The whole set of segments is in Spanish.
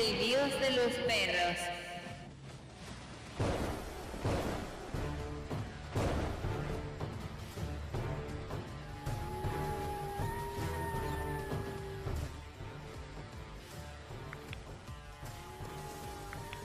el dios de los perros.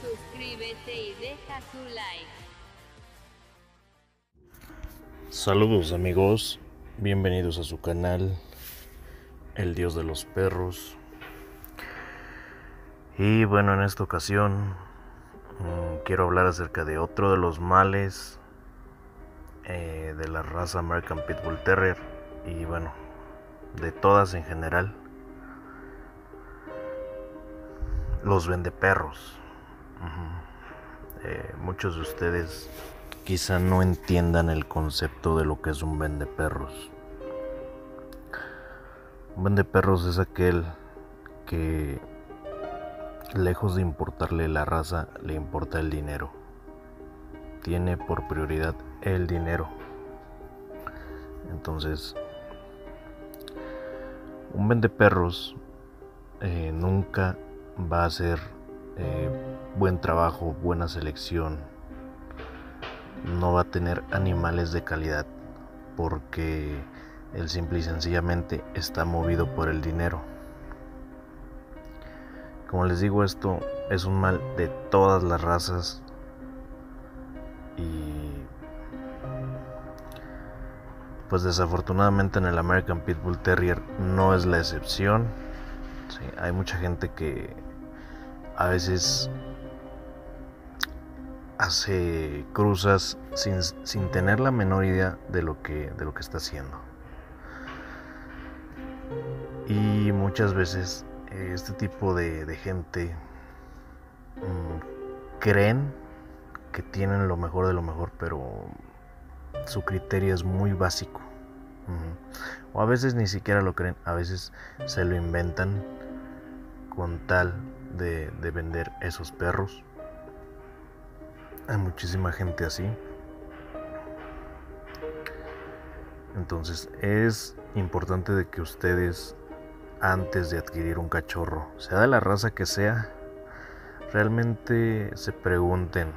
Suscríbete y deja tu like. Saludos amigos, bienvenidos a su canal, El Dios de los Perros. Y bueno, en esta ocasión mm, quiero hablar acerca de otro de los males eh, de la raza American Pitbull Terrier y bueno, de todas en general. Los vendeperros. Ujú. Eh, muchos de ustedes quizá no entiendan el concepto de lo que es un vendeperros. Un vendeperros es aquel que lejos de importarle la raza, le importa el dinero. Tiene por prioridad el dinero. Entonces, un vendeperros eh, nunca va a hacer eh, buen trabajo, buena selección. No va a tener animales de calidad porque él simple y sencillamente está movido por el dinero. Como les digo, esto es un mal de todas las razas y pues desafortunadamente en el American Pitbull Terrier no es la excepción. Hay mucha gente que a veces hace cruzas sin, sin tener la menor idea de lo que, de lo que está haciendo. Y muchas veces este tipo de, de gente mm, creen que tienen lo mejor de lo mejor, pero su criterio es muy básico. O a veces ni siquiera lo creen, a veces se lo inventan con tal de, de vender esos perros. Hay muchísima gente así. Entonces es importante de que ustedes antes de adquirir un cachorro, sea de la raza que sea, realmente se pregunten,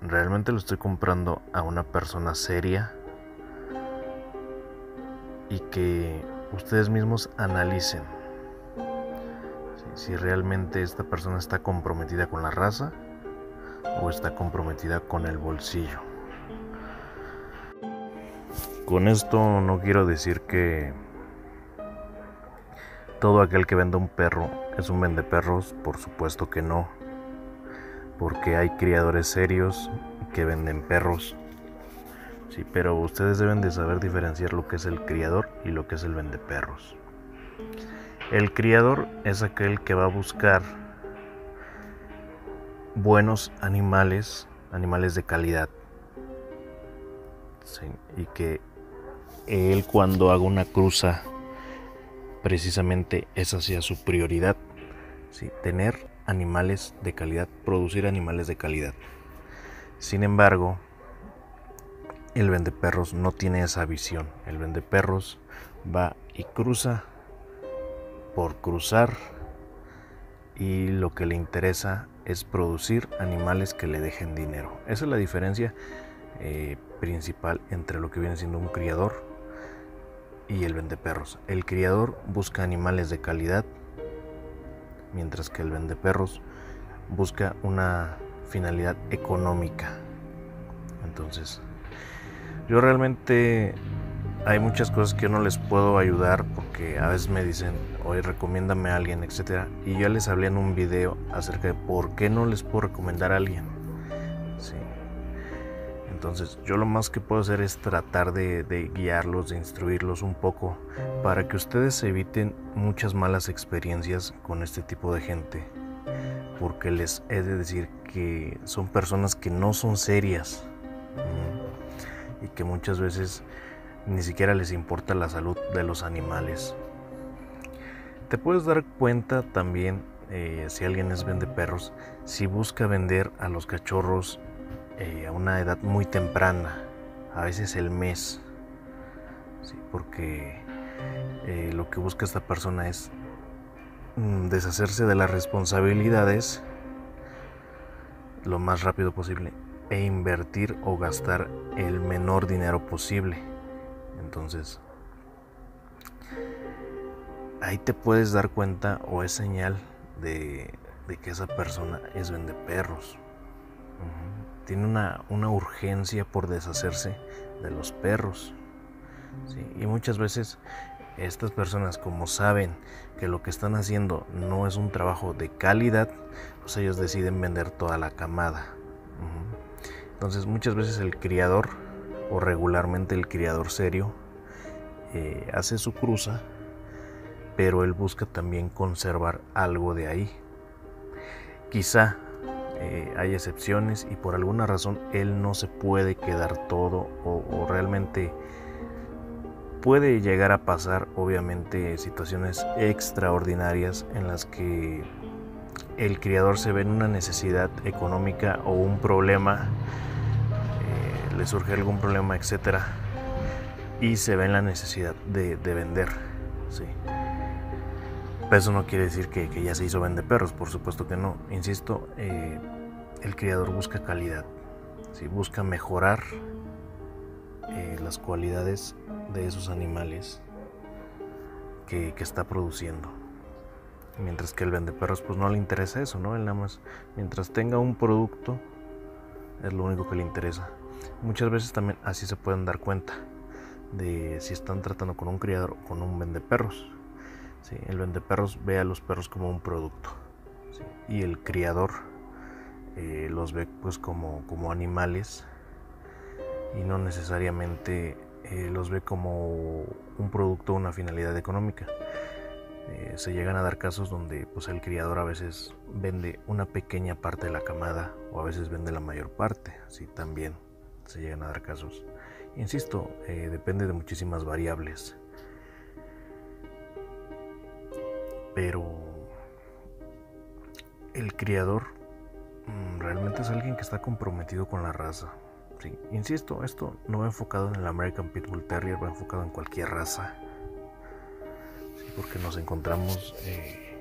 ¿realmente lo estoy comprando a una persona seria? Y que ustedes mismos analicen si, realmente esta persona está comprometida con la raza o está comprometida con el bolsillo. Con esto no quiero decir que todo aquel que venda un perro es un vendeperros, por supuesto que no. Porque hay criadores serios que venden perros. Sí, pero ustedes deben de saber diferenciar lo que es el criador y lo que es el vendeperros. El criador es aquel que va a buscar buenos animales, animales de calidad. Y que él cuando haga una cruza, precisamente esa sea su prioridad. Tener animales de calidad, producir animales de calidad. Sin embargo, el vendeperros no tiene esa visión. El vendeperros va y cruza por cruzar y lo que le interesa es producir animales que le dejen dinero. Esa es la diferencia eh, principal entre lo que viene siendo un criador y el vendeperros. El criador busca animales de calidad, mientras que el vendeperros busca una finalidad económica. Entonces, yo realmente hay muchas cosas que no les puedo ayudar porque a veces me dicen, oye, recomiéndame a alguien, etcétera. Y yo les hablé en un video acerca de por qué no les puedo recomendar a alguien. Entonces, yo lo más que puedo hacer es tratar de, guiarlos, de instruirlos un poco para que ustedes eviten muchas malas experiencias con este tipo de gente. Porque les he de decir que son personas que no son serias y que muchas veces ni siquiera les importa la salud de los animales. Te puedes dar cuenta también eh, si alguien es vende perros, si busca vender a los cachorros eh, a una edad muy temprana, a veces el mes, porque eh, lo que busca esta persona es mm, deshacerse de las responsabilidades lo más rápido posible e invertir o gastar el menor dinero posible. Entonces, ahí te puedes dar cuenta o es señal de, que esa persona es vende perros. Tiene una, urgencia por deshacerse de los perros. Y muchas veces estas personas como saben que lo que están haciendo no es un trabajo de calidad, pues ellos deciden vender toda la camada. Entonces muchas veces el criador o regularmente el criador serio eh, hace su cruza, pero él busca también conservar algo de ahí. Quizá eh, hay excepciones y por alguna razón él no se puede quedar todo o realmente puede llegar a pasar obviamente situaciones extraordinarias en las que el criador se ve en una necesidad económica o un problema, eh, le surge algún problema, etcétera, y se ve en la necesidad de, vender. Sí. Pero eso no quiere decir que, ya se hizo vende perros, por supuesto que no. Insisto, eh, el criador busca calidad, ¿sí? busca mejorar eh, las cualidades de esos animales que, está produciendo. Mientras que el vendeperros pues no le interesa eso, ¿no? Él nada más, mientras tenga un producto, es lo único que le interesa. Muchas veces también así se pueden dar cuenta de si están tratando con un criador o con un vendeperros. ¿Sí? El vendeperros ve a los perros como un producto y el criador eh, los ve pues como, como animales y no necesariamente eh, los ve como un producto o una finalidad económica. Eh, se llegan a dar casos donde pues, el criador a veces vende una pequeña parte de la camada o a veces vende la mayor parte. Así también se llegan a dar casos. Insisto, eh, depende de muchísimas variables. Pero el criador mm, realmente es alguien que está comprometido con la raza. Sí, insisto, esto no va enfocado en el American Pitbull Terrier, va enfocado en cualquier raza. porque nos encontramos eh,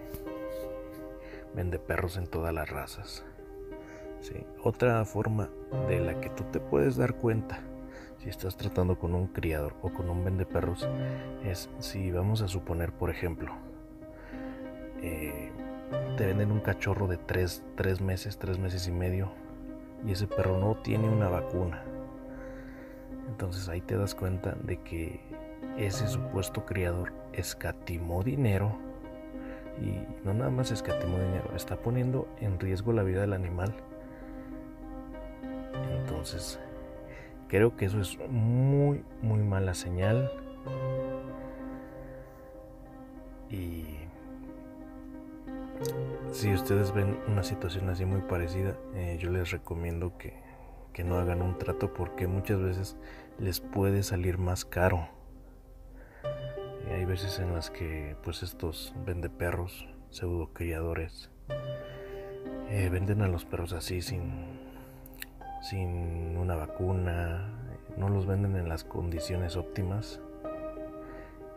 vende perros en todas las razas. Otra forma de la que tú te puedes dar cuenta si estás tratando con un criador o con un vende perros es si vamos a suponer, por ejemplo, eh, te venden un cachorro de 3 meses, 3 meses y medio y ese perro no tiene una vacuna. Entonces ahí te das cuenta de que ese supuesto criador escatimó dinero y no nada más escatimó dinero, está poniendo en riesgo la vida del animal. Entonces, creo que eso es muy, muy mala señal. Y si ustedes ven una situación así muy parecida, eh, yo les recomiendo que, no hagan un trato porque muchas veces les puede salir más caro. Hay veces en las que pues estos vende perros, pseudo criadores, eh, venden a los perros así sin, sin una vacuna, no los venden en las condiciones óptimas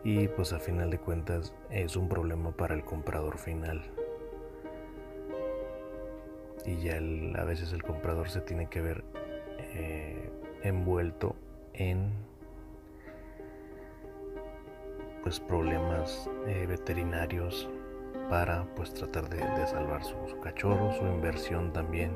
y pues a final de cuentas es un problema para el comprador final y ya a veces el comprador se tiene que ver eh, envuelto en pues problemas eh, veterinarios para pues tratar de, salvar su, cachorro, su inversión también.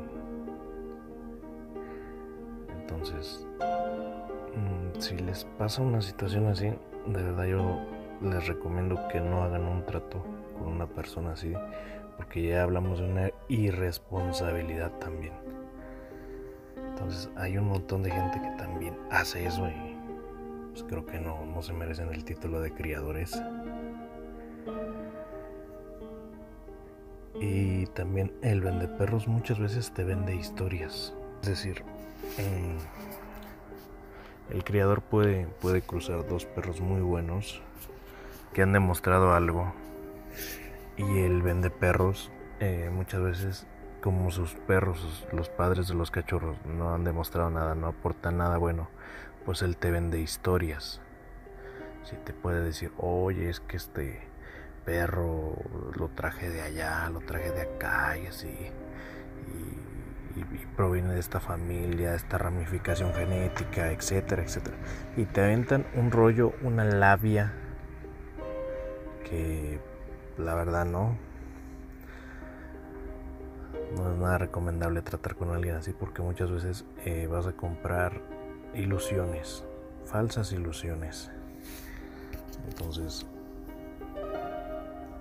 Entonces, mm, si les pasa una situación así, de verdad yo les recomiendo que no hagan un trato con una persona así porque ya hablamos de una irresponsabilidad también. Entonces hay un montón de gente que también hace eso y pues creo que no, no se merecen el título de criadores. Y también el vende perros muchas veces te vende historias. Es decir, el criador puede, puede cruzar dos perros muy buenos que han demostrado algo y el vende perros eh, muchas veces como sus perros, los padres de los cachorros no han demostrado nada, no aportan nada bueno, pues él te vende historias. Si te puede decir, oye, es que este perro lo traje de allá, lo traje de acá y así. Y, proviene de esta familia, esta ramificación genética, etcétera, etcétera. Y te aventan un rollo, una labia que la verdad no. No es nada recomendable tratar con alguien así porque muchas veces eh, vas a comprar ilusiones, falsas ilusiones. Entonces,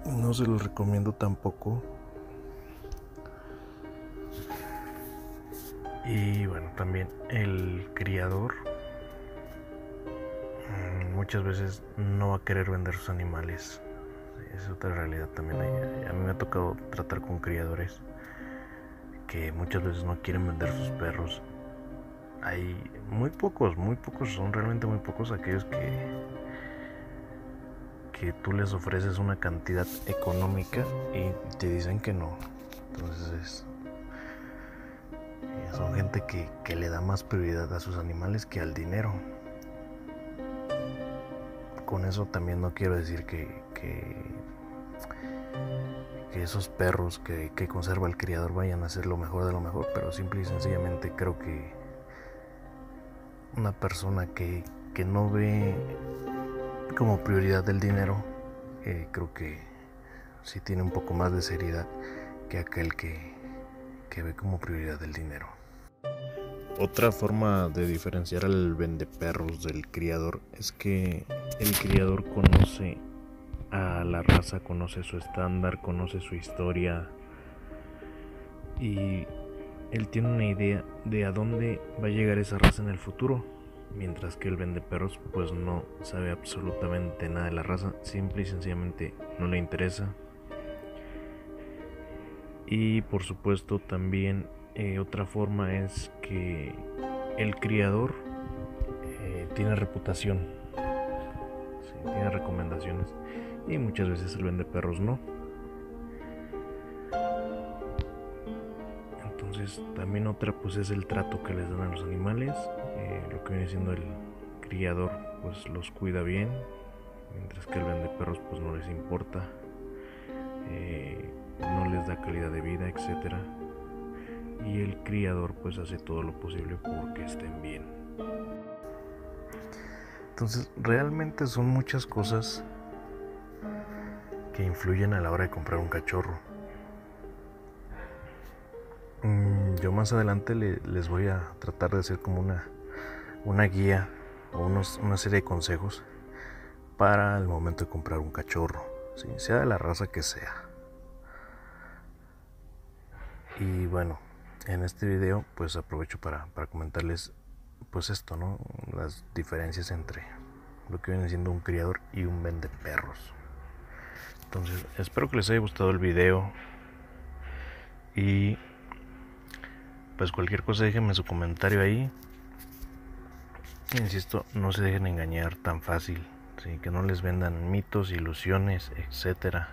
no se los recomiendo tampoco. Y bueno, también el criador mm, muchas veces no va a querer vender sus animales. Es otra realidad también. A mí me ha tocado tratar con criadores que muchas veces no quieren vender sus perros. Hay muy pocos, muy pocos, son realmente muy pocos aquellos que que tú les ofreces una cantidad económica y te dicen que no. Entonces son gente que, que le da más prioridad a sus animales que al dinero. Con eso también no quiero decir que, que, esos perros que, que, conserva el criador vayan a ser lo mejor de lo mejor, pero simple y sencillamente creo que una persona que, que no ve como prioridad del dinero, eh, creo que sí tiene un poco más de seriedad que aquel que, que ve como prioridad el dinero. Otra forma de diferenciar al vendeperros del criador es que el criador conoce a la raza, conoce su estándar, conoce su historia. Y él tiene una idea de a dónde va a llegar esa raza en el futuro. Mientras que el vende perros pues no sabe absolutamente nada de la raza, simple y sencillamente no le interesa. Y por supuesto también eh, otra forma es que el criador eh, tiene reputación, tiene recomendaciones y muchas veces el vende perros no. Entonces también otra pues es el trato que les dan a los animales eh, lo que viene siendo el criador pues los cuida bien mientras que el vende perros pues no les importa eh, no les da calidad de vida etcétera y el criador pues hace todo lo posible porque estén bien entonces realmente son muchas cosas que influyen a la hora de comprar un cachorro mm, yo más adelante les voy a tratar de hacer como una una guía o una serie de consejos para el momento de comprar un cachorro, sea de la raza que sea. Y bueno, en este video pues aprovecho para, comentarles pues esto, ¿no? Las diferencias entre lo que viene siendo un criador y un vende perros. Entonces, espero que les haya gustado el video. Y pues cualquier cosa déjenme su comentario ahí. Insisto, no se dejen engañar tan fácil, que no les vendan mitos, ilusiones, etcétera.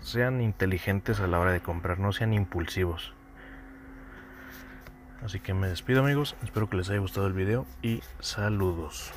Sean inteligentes a la hora de comprar, no sean impulsivos. Así que me despido amigos, espero que les haya gustado el video y saludos.